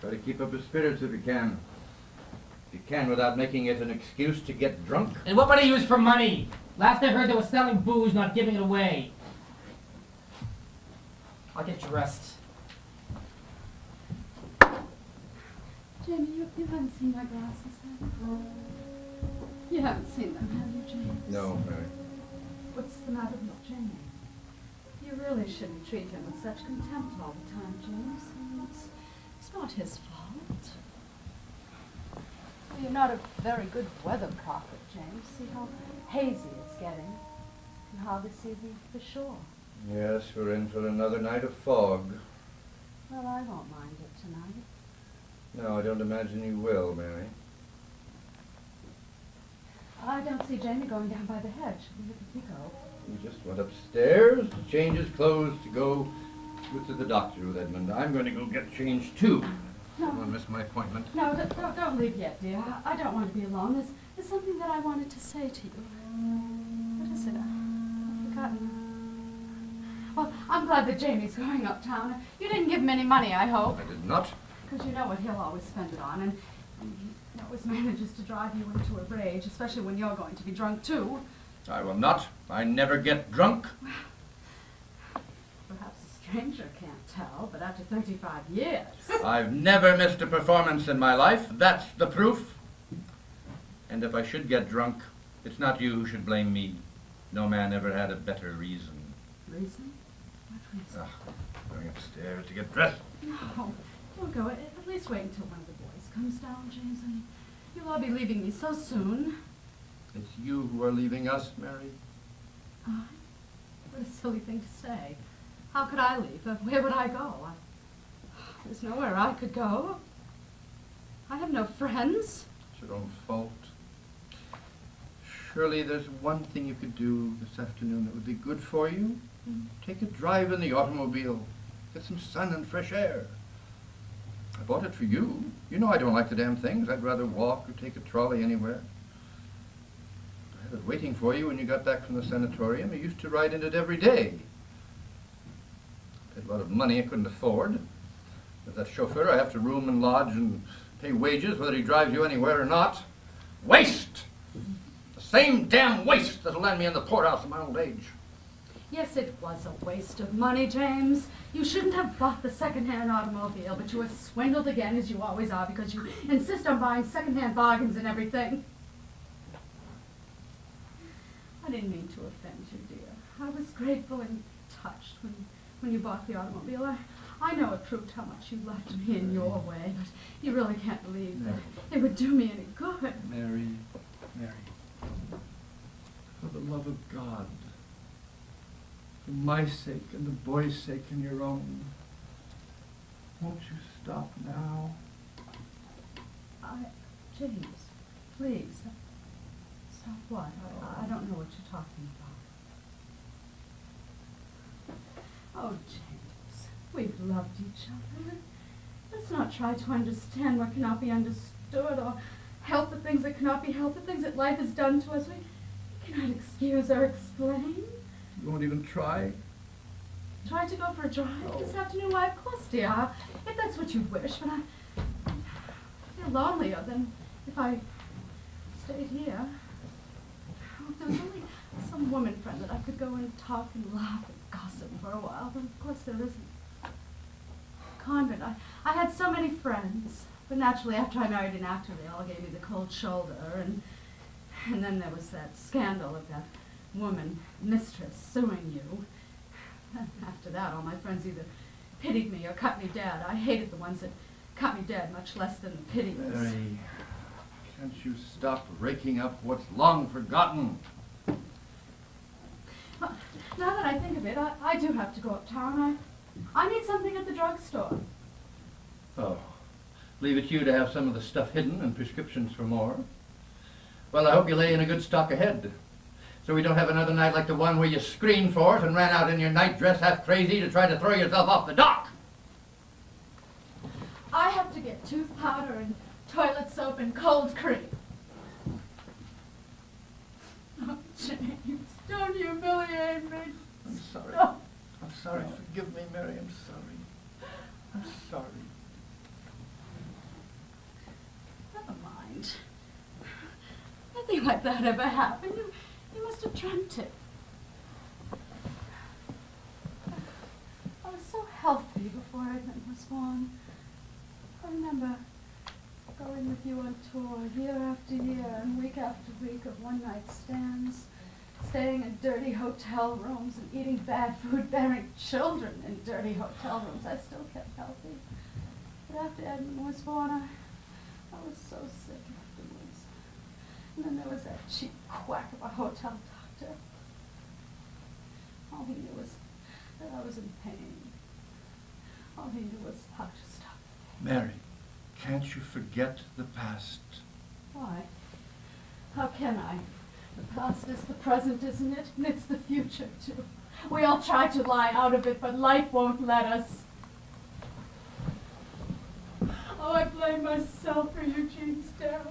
Try to keep up his spirits if you can. If you can without making it an excuse to get drunk. And what would he use for money? Last I heard they were selling booze, not giving it away. I'll get dressed. Jamie, you, you haven't seen my glasses, have you? You haven't seen them, have you, James? No, Mary. What's the matter with Jamie? You really shouldn't treat him with such contempt all the time, James. It's, it's not his fault. You're not a very good weather prophet, James. See how hazy it's getting. You can hardly see the, the shore. Yes, we're in for another night of fog. Well, I won't mind it tonight. No, I don't imagine you will, Mary. I don't see Jamie going down by the hedge. Where did he go? He just went upstairs to change his clothes to go to the doctor with Edmund. I'm going to go get changed too. I No, to miss my appointment. no, don't, don't, don't leave yet, dear. I, I don't want to be alone. There's, there's something that I wanted to say to you. What is it? I've forgotten. I'm glad that Jamie's going uptown. You didn't give him any money, I hope. I did not. Because you know what he'll always spend it on. And, and know, always manages to drive you into a rage, especially when you're going to be drunk too. I will not. I never get drunk. Well, Perhaps a stranger can't tell, but after 35 years. I've never missed a performance in my life. That's the proof. And if I should get drunk, it's not you who should blame me. No man ever had a better reason. Reason? What reason? Ugh, going upstairs to get dressed. No, don't go. At at least wait until one of the boys comes down, James. I mean, you'll all be leaving me so soon. It's you who are leaving us, Mary. I? What a silly thing to say. How could I leave? Where would I go? I, there's nowhere I could go. I have no friends. It's your own fault. Surely there's one thing you could do this afternoon that would be good for you. Take a drive in the automobile. Get some sun and fresh air. I bought it for you. You know I don't like the damn things. I'd rather walk or take a trolley anywhere. I had it waiting for you when you got back from the sanatorium. You used to ride in it every day. Paid a lot of money I couldn't afford. With that chauffeur, I have to room and lodge and pay wages whether he drives you anywhere or not. Waste! The same damn waste that'll land me in the poorhouse in my old age. Yes, it was a waste of money, James. You shouldn't have bought the second-hand automobile, but you were swindled again, as you always are, because you insist on buying second-hand bargains and everything. I didn't mean to offend you, dear. I was grateful and touched when, when you bought the automobile. I, I know it proved how much you loved me in your way, but you really can't believe that it would do me any good. Mary, Mary, for the love of God, for my sake and the boy's sake and your own, won't you stop now? I, James, please. Stop what? I, I don't know what you're talking about. Oh, James, we've loved each other. Let's not try to understand what cannot be understood or help the things that cannot be helped, the things that life has done to us. We cannot excuse or explain. You won't even try? Try to go for a drive this afternoon? Why, of course, dear. If that's what you wish, but I I feel lonelier than if I stayed here. Oh, if there was only some woman friend that I could go and talk and laugh and gossip for a while, but of course there isn't. Convent, I, I had so many friends, but naturally after I married an actor, they all gave me the cold shoulder, and and then there was that scandal of that woman, mistress, suing you. After that, all my friends either pitied me or cut me dead. I hated the ones that cut me dead much less than the pitiless. Mary, can't you stop raking up what's long forgotten? Uh, Now that I think of it, I, I do have to go uptown. I, I need something at the drugstore. Oh, leave it to you to have some of the stuff hidden and prescriptions for more. Well, I hope you lay in a good stock ahead. So we don't have another night like the one where you screamed for it and ran out in your nightdress half crazy to try to throw yourself off the dock. I have to get tooth powder and toilet soap and cold cream. Oh, James, don't humiliate me. I'm sorry. I'm sorry. Forgive me, Mary. I'm sorry. I'm sorry. Never mind. Nothing like that ever happened. You, must have dreamt it. I was so healthy before Edmund was born. I remember going with you on tour year after year and week after week of one-night stands, staying in dirty hotel rooms and eating bad food, bearing children in dirty hotel rooms. I still kept healthy. But after Edmund was born, I, I was so sick. And then there was that cheap quack of a hotel doctor. All he knew was that I was in pain. All he knew was how to stop the pain. Mary, can't you forget the past? Why? How can I? The past is the present, isn't it? And it's the future, too. We all try to lie out of it, but life won't let us. Oh, I blame myself for Eugene's death.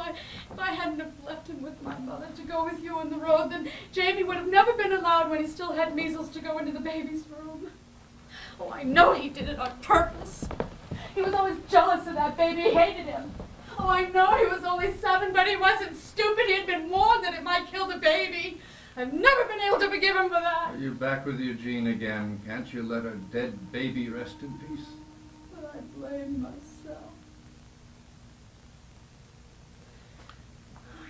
If I, if I hadn't have left him with my mother to go with you on the road, then Jamie would have never been allowed when he still had measles to go into the baby's room. Oh, I know he did it on purpose. He was always jealous of that baby, hated him. Oh, I know he was only seven, but he wasn't stupid. He had been warned that it might kill the baby. I've never been able to forgive him for that. Are you back with Eugene again? Can't you let a dead baby rest in peace? But I blame myself. I knew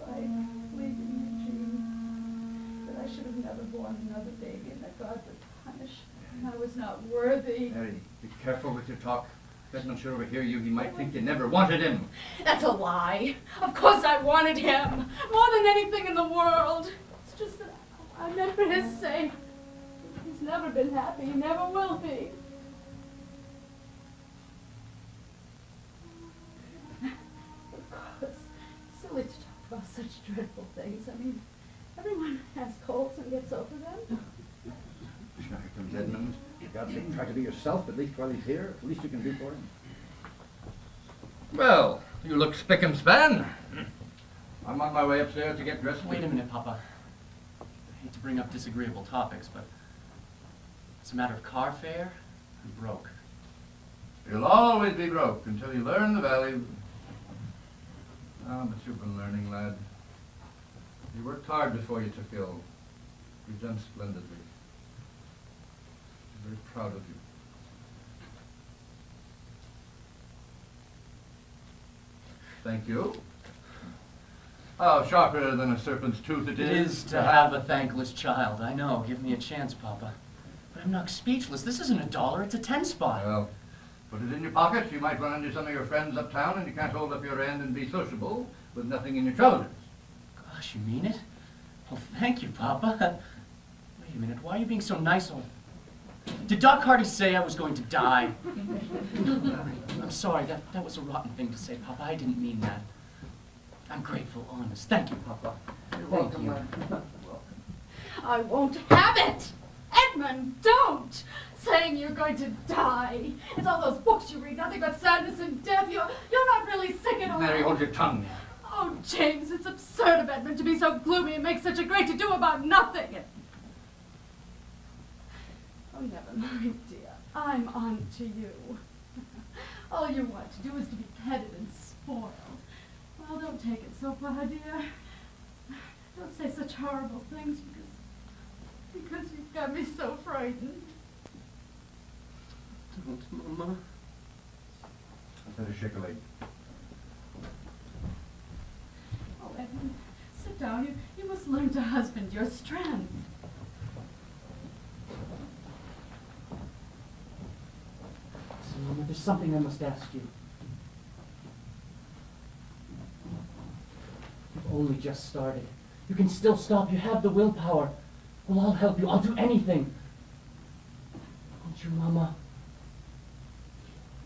by leaving Eugene that I should have never born another baby and that God would punish me. I was not worthy. Mary, be careful with your talk. Edmund should overhear you. He might think you never wanted him. That's a lie. Of course I wanted him more than anything in the world. It's just that I meant for his sake. He's never been happy. He never will be. It's to talk about such dreadful things. I mean, everyone has colds and gets over them. Here comes Edmund. For God's sake, try to be yourself, at least while he's here. At least you can do for him. Well, you look spick and span. I'm on my way upstairs to get dressed. Wait a minute, Papa. I hate to bring up disagreeable topics, but it's a matter of car fare. I'm broke. You'll always be broke until you learn the value. Ah, but you've been learning, lad. You worked hard before you took ill. You've done splendidly. I'm very proud of you. Thank you. How sharper than a serpent's tooth it It is to have a thankless child. I know. Give me a chance, Papa. But I'm not speechless. This isn't a dollar. It's a ten spot. Well, put it in your pocket. You might run into some of your friends uptown and you can't hold up your end and be sociable with nothing in your trousers. Gosh, you mean it? Well, thank you, Papa. (laughs) Wait a minute. Why are you being so nice all... Did Doc Hardy say I was going to die? (laughs) I'm sorry. That, that was a rotten thing to say, Papa. I didn't mean that. I'm grateful, honest. Thank you, Papa. You're Thank you. (laughs) Welcome. I won't have it! Edmund, don't! Saying you're going to die. It's all those books you read, nothing but sadness and death. You're, you're not really sick at all. Mary, hold your tongue. Oh, James, it's absurd of Edmund to be so gloomy and make such a great to-do about nothing. Oh, never mind, dear. I'm on to you. (laughs) all you want to do is to be petted and spoiled. Well, don't take it so far, dear. Don't say such horrible things because because you've got me so frightened. Don't, Mama. I better shake a leg. Oh, Edmund, sit down. You, you must learn to husband your strength. So, Mama, there's something I must ask you. You've only just started. You can still stop. You have the willpower. Well, I'll help you. I'll do anything. Won't you, Mama?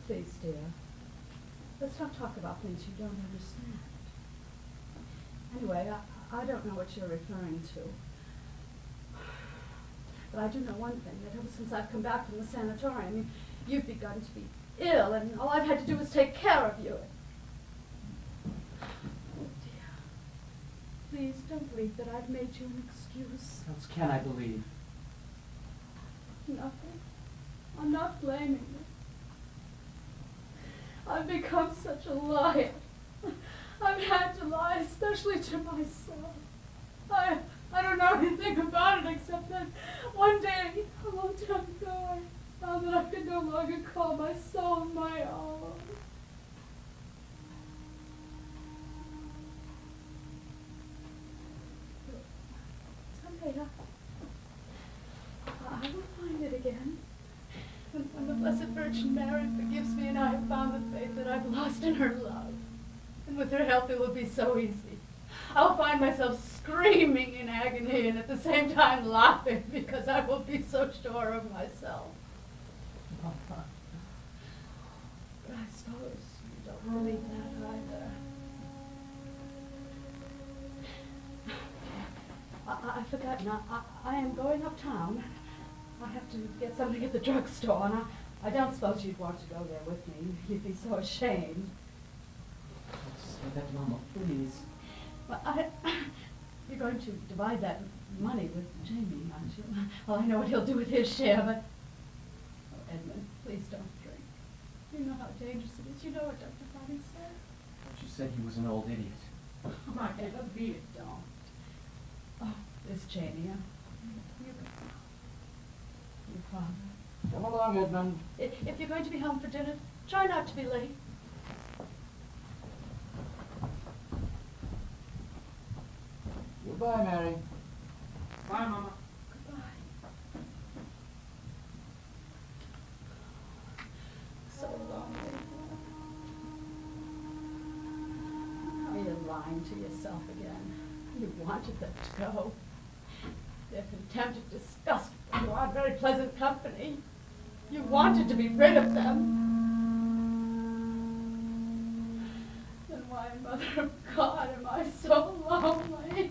Please, dear. Let's not talk about things you don't understand. Anyway, I, I don't know what you're referring to. But I do know one thing, that ever since I've come back from the sanatorium, you, you've begun to be ill, and all I've had to do is take care of you. Oh, dear. Please don't believe that I've made you an excuse. What else can I believe? Nothing. I'm not blaming you. I've become such a liar. I've had to lie, especially to myself. I I don't know anything about it except that one day, a long time ago, I found that I could no longer call my soul my own. Someday I, will find it again. When, when the Blessed Virgin Mary forgives me and I have found the faith that I've lost in her love. And with her help it will be so easy. I'll find myself screaming in agony and at the same time laughing because I will be so sure of myself. But I suppose you don't believe that I, I, I've forgotten. I, I, am going uptown. I have to get something at the drugstore, and I, I don't suppose you'd want to go there with me. You'd be so ashamed. Don't say that, Mama, please. Well, I, you're going to divide that money with Jamie, aren't you? Well, I know what he'll do with his share, but... Oh, Edmund, please don't drink. You know how dangerous it is. You know what Dr. Bonnie said. But you said he was an old idiot. (laughs) Oh, my Eva, beat it, don't. It's Janie. You Your father. Come along, Edmund. If, if you're going to be home for dinner, try not to be late. Goodbye, Mary. Bye, Mama. Goodbye. So lonely. Are you lying to yourself again? You wanted them to go. They're contempted, disgusted. You aren't very pleasant company. You wanted to be rid of them. Then why, Mother of God, am I so lonely?